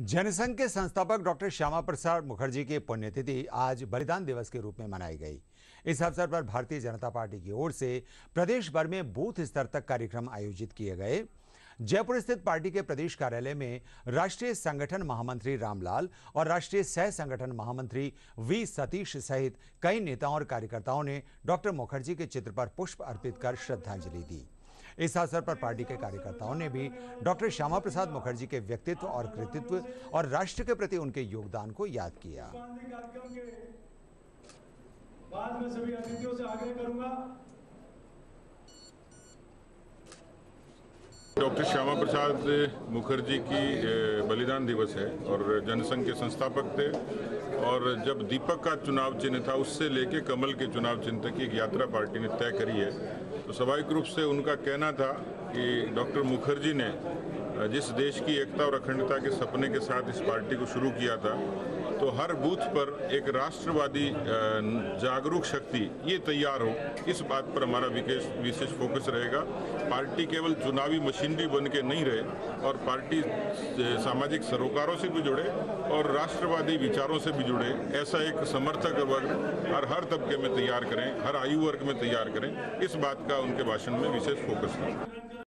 जनसंघ के संस्थापक डॉक्टर श्यामा प्रसाद मुखर्जी की पुण्यतिथि आज बलिदान दिवस के रूप में मनाई गई। इस अवसर पर भारतीय जनता पार्टी की ओर से प्रदेश भर में बूथ स्तर तक कार्यक्रम आयोजित किए गए। जयपुर स्थित पार्टी के प्रदेश कार्यालय में राष्ट्रीय संगठन महामंत्री रामलाल और राष्ट्रीय सह संगठन महामंत्री वी सतीश सहित कई नेताओं और कार्यकर्ताओं ने डॉक्टर मुखर्जी के चित्र पर पुष्प अर्पित कर श्रद्धांजलि दी। इस अवसर पर पार्टी के कार्यकर्ताओं ने भी डॉक्टर श्यामा प्रसाद मुखर्जी के व्यक्तित्व और कृतित्व और राष्ट्र के प्रति उनके योगदान को याद किया। बाद में सभी अतिथियों से आग्रह करूँगा। डॉक्टर श्यामा प्रसाद मुखर्जी की बलिदान दिवस है और जनसंघ के संस्थापक थे और जब दीपक का चुनाव चिन्ह था उससे लेके कमल के चुनाव चिन्ह तक की एक यात्रा पार्टी ने तय करी है। तो स्वाभाविक रूप से उनका कहना था कि डॉक्टर मुखर्जी ने जिस देश की एकता और अखंडता के सपने के साथ इस पार्टी को शुरू किया था तो हर बूथ पर एक राष्ट्रवादी जागरूक शक्ति, ये तैयार हो, इस बात पर हमारा विशेष विशेष फोकस रहेगा। पार्टी केवल चुनावी मशीनरी बन के नहीं रहे, और पार्टी सामाजिक सरोकारों से भी जुड़े, और राष्ट्रवादी विचारों से भी जुड़े, ऐसा एक समर्थक वर्ग और हर तबके में तैयार करें, हर आयु वर्ग में तैयार करें, इस बात का उनके भाषण में विशेष फोकस है